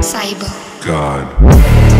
Cyber. God.